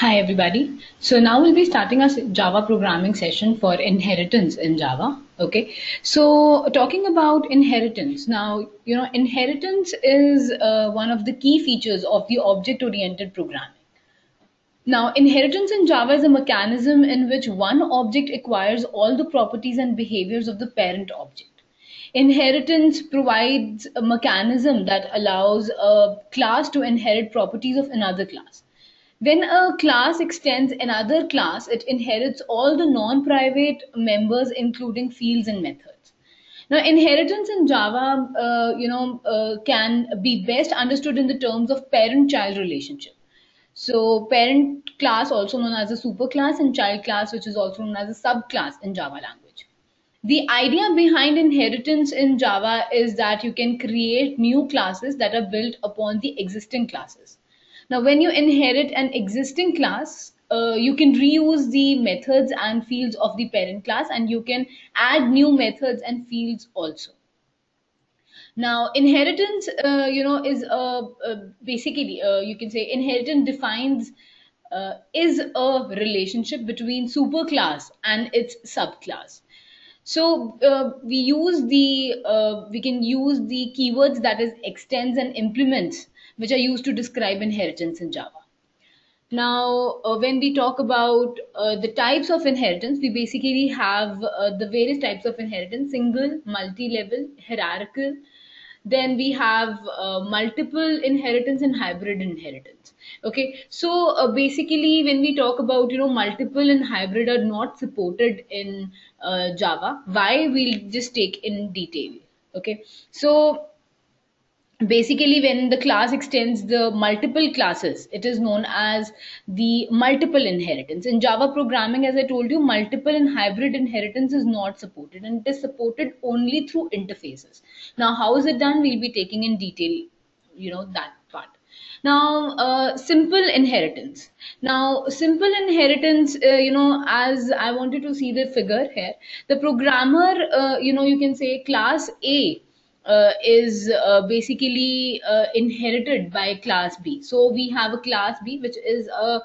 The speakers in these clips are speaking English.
Hi everybody. So now we'll be starting our Java programming session for inheritance in Java. Okay. So talking about inheritance. Now, you know, inheritance is uh, one of the key features of the object-oriented programming. Now, inheritance in Java is a mechanism in which one object acquires all the properties and behaviors of the parent object. Inheritance provides a mechanism that allows a class to inherit properties of another class. When a class extends another class, it inherits all the non-private members, including fields and methods. Now, inheritance in Java, uh, you know, uh, can be best understood in the terms of parent-child relationship. So, parent class, also known as a superclass, and child class, which is also known as a subclass in Java language. The idea behind inheritance in Java is that you can create new classes that are built upon the existing classes. Now, when you inherit an existing class, uh, you can reuse the methods and fields of the parent class and you can add new methods and fields also. Now, inheritance, uh, you know, is uh, basically, uh, you can say inheritance defines uh, is a relationship between superclass and its subclass. So uh, we use the, we can use the keywords that is extends and implements which are used to describe inheritance in Java. Now, uh, when we talk about uh, the types of inheritance, we basically have uh, the various types of inheritance, single, multi-level, hierarchical. Then we have uh, multiple inheritance and hybrid inheritance. Okay, so uh, basically when we talk about, you know, multiple and hybrid are not supported in uh, Java. Why? We'll just take in detail. Okay, so basically when the class extends the multiple classes it is known as the multiple inheritance. In java programming as i told you multiple and hybrid inheritance is not supported and it is supported only through interfaces. Now how is it done? We'll be taking in detail you know that part. Now uh, simple inheritance. Now simple inheritance uh, you know as i wanted to see the figure here the programmer uh, you know you can say class a uh, is uh, basically uh, inherited by class B. So we have a class B which is a,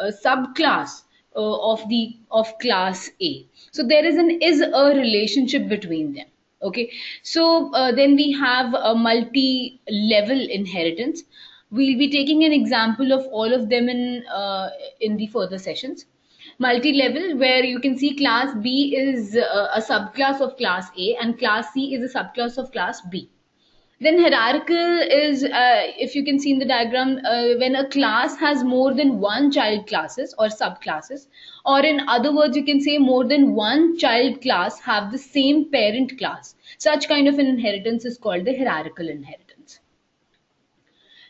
a subclass uh, of the of class A. So there is an is a relationship between them. Okay, so uh, then we have a multi-level inheritance. We'll be taking an example of all of them in uh, in the further sessions multi-level where you can see class B is uh, a subclass of class A and class C is a subclass of class B. Then hierarchical is, uh, if you can see in the diagram, uh, when a class has more than one child classes or subclasses, or in other words, you can say more than one child class have the same parent class. Such kind of an inheritance is called the hierarchical inheritance.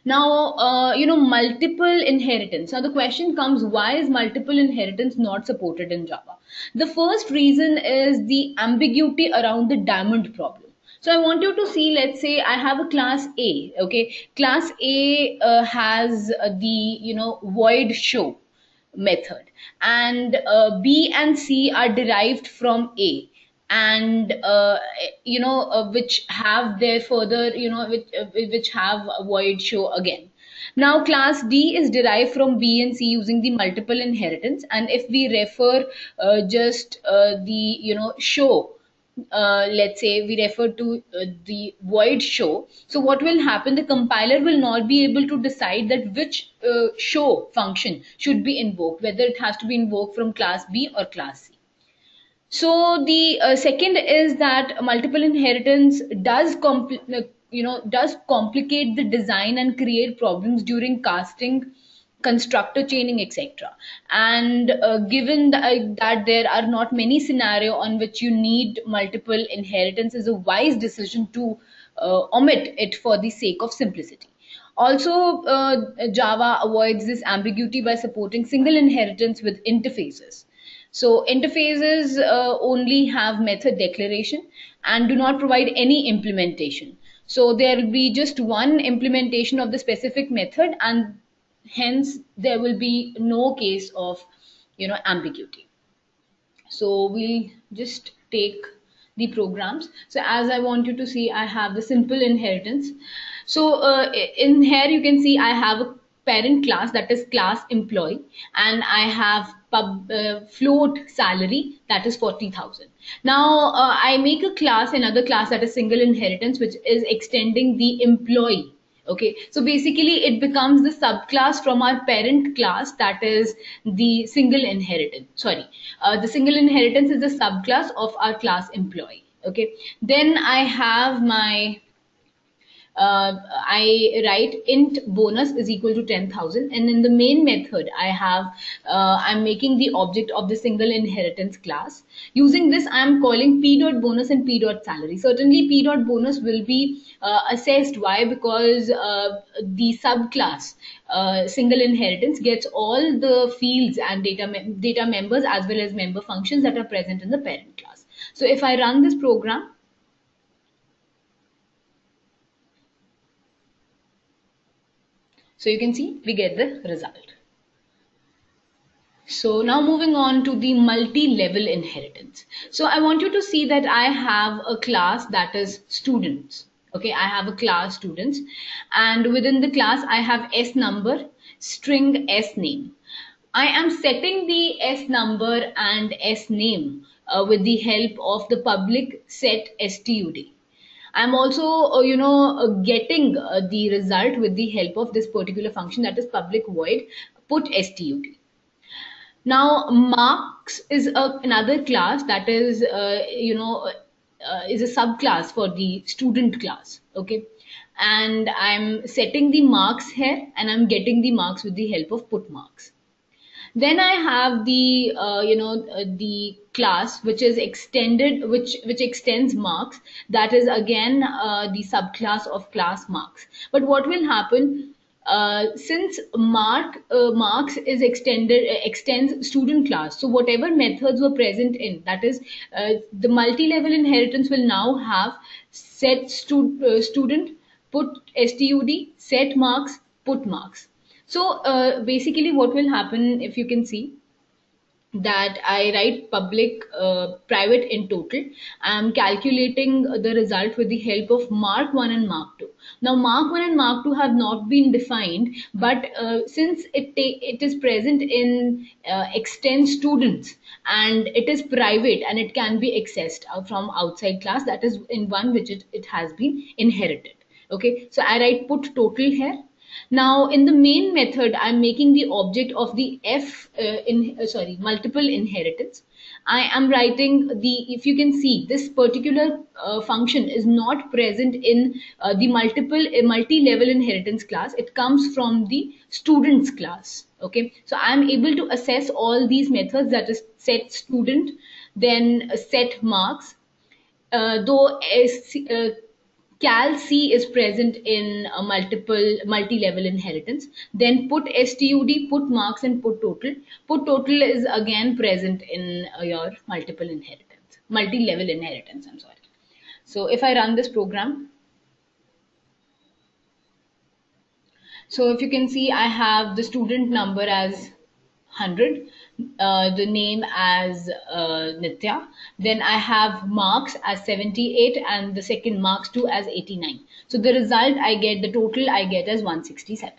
Now, uh, you know, multiple inheritance. Now, the question comes, why is multiple inheritance not supported in Java? The first reason is the ambiguity around the diamond problem. So I want you to see, let's say I have a class A, okay? Class A uh, has uh, the, you know, void show method and uh, B and C are derived from A and uh, you know uh, which have their further you know which uh, which have void show again. Now class d is derived from b and c using the multiple inheritance. And if we refer uh, just uh, the you know show uh, let's say we refer to the void show so what will happen? The compiler will not be able to decide that which show function should be invoked whether it has to be invoked from class b or class c so the uh, second is that multiple inheritance does compl- you know does complicate the design and create problems during casting constructor chaining etc and uh, given that, uh, that there are not many scenario on which you need multiple inheritance is a wise decision to uh, omit it for the sake of simplicity. Also uh, java avoids this ambiguity by supporting single inheritance with interfaces so interfaces uh, only have method declaration and do not provide any implementation. So there will be just one implementation of the specific method and hence there will be no case of you know ambiguity. So we'll just take the programs. So as I want you to see, I have the simple inheritance. So uh, in here you can see I have a parent class that is class employee and I have pub, uh, float salary that is 40,000. Now uh, I make a class, another class that is single inheritance which is extending the employee okay? So basically it becomes the subclass from our parent class that is the single inheritance sorry. Uh, the single inheritance is the subclass of our class employee okay? Then i have my uh, I write int bonus is equal to 10,000 and in the main method I have uh, I'm making the object of the single inheritance class. Using this I'm calling p dot bonus and p dot salary. Certainly p dot bonus will be uh, assessed. Why? Because uh, the subclass uh, single inheritance gets all the fields and data me data members as well as member functions that are present in the parent class. So if I run this program So you can see we get the result. So now moving on to the multi-level inheritance. So I want you to see that I have a class that is students. Okay, I have a class students and within the class I have S number, string S name. I am setting the S number and S name uh, with the help of the public set std. I'm also, uh, you know, uh, getting uh, the result with the help of this particular function that is public void put stud. Now, marks is a, another class that is, uh, you know, uh, is a subclass for the student class. Okay. And I'm setting the marks here and I'm getting the marks with the help of put marks. Then I have the, uh, you know, uh, the class which is extended, which, which extends marks. That is again uh, the subclass of class marks. But what will happen uh, since mark uh, marks is extended uh, extends student class so whatever methods were present in that is uh, the multi-level inheritance will now have set stu- uh, student put stud set marks put marks so uh, basically what will happen if you can see that I write public uh, private in total. I'm calculating the result with the help of mark 1 and mark 2. Now mark 1 and mark 2 have not been defined but uh, since it, it is present in uh, extend students and it is private and it can be accessed from outside class that is in one which it, it has been inherited. Okay, so I write put total here now in the main method, I'm making the object of the F uh, in, uh, sorry, multiple inheritance. I am writing the, if you can see, this particular uh, function is not present in uh, the multiple, uh, multi-level inheritance class. It comes from the students class. Okay. So I'm able to assess all these methods that is set student, then set marks, uh, though S, uh, cal c is present in a multiple multi-level inheritance. Then put stud put marks and put total. Put total is again present in uh, your multiple inheritance multi-level inheritance i'm sorry. So if i run this program so if you can see i have the student number as 100 uh, the name as uh, Nitya. Then I have marks as 78 and the second marks 2 as 89. So the result I get, the total I get as 167.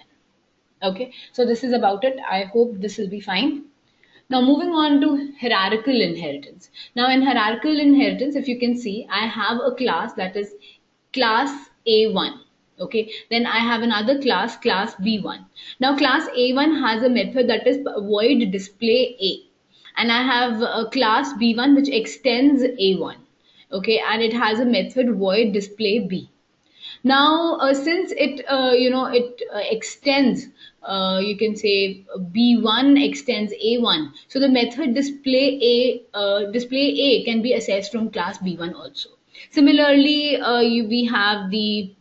Okay, so this is about it. I hope this will be fine. Now moving on to hierarchical inheritance. Now in hierarchical inheritance, if you can see, I have a class that is class A1 okay? Then i have another class class b1 now class a1 has a method that is void display a. And i have a class b1 which extends a1 okay? And it has a method void display b. Now uh, since it uh, you know it uh, extends uh, you can say b1 extends a1 so the method display a uh, display a can be assessed from class b1 also. Similarly uh, you, we have the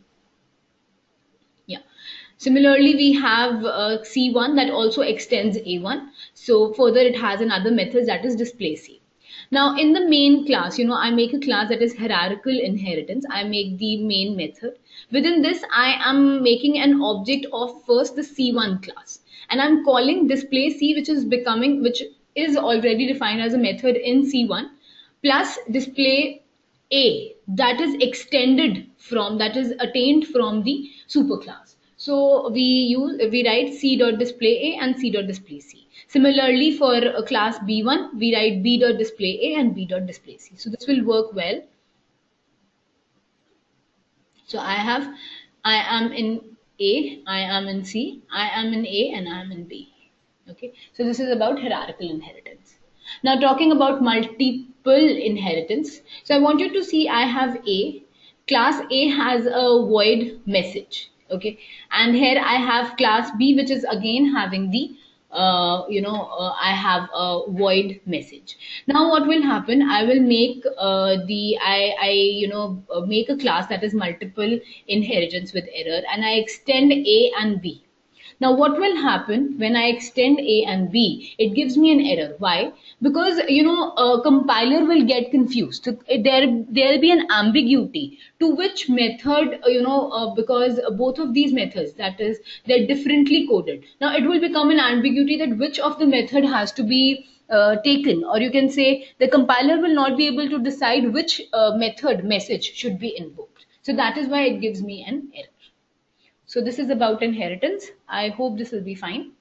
Similarly, we have uh, C1 that also extends A1. So further it has another method that is display C. Now in the main class, you know, I make a class that is hierarchical inheritance. I make the main method. Within this, I am making an object of first the C1 class. And I'm calling display C, which is becoming, which is already defined as a method in C1, plus display A that is extended from, that is attained from the superclass. So we use we write c dot display a and c dot display c. Similarly, for uh, class B1, we write b dot display a and b dot display c. So this will work well. So I have, I am in A, I am in C, I am in A, and I am in B. Okay, so this is about hierarchical inheritance. Now talking about multiple inheritance. So I want you to see I have A, class A has a void message. Okay, and here I have class B, which is again having the uh, you know, uh, I have a void message. Now what will happen? I will make uh, the, I, I, you know, uh, make a class that is multiple inheritance with error and I extend A and B. Now, what will happen when I extend A and B? It gives me an error. Why? Because, you know, a compiler will get confused. There, there'll be an ambiguity to which method, you know, uh, because both of these methods, that is, they're differently coded. Now, it will become an ambiguity that which of the method has to be uh, taken or you can say the compiler will not be able to decide which uh, method message should be invoked. So that is why it gives me an error. So this is about inheritance. I hope this will be fine.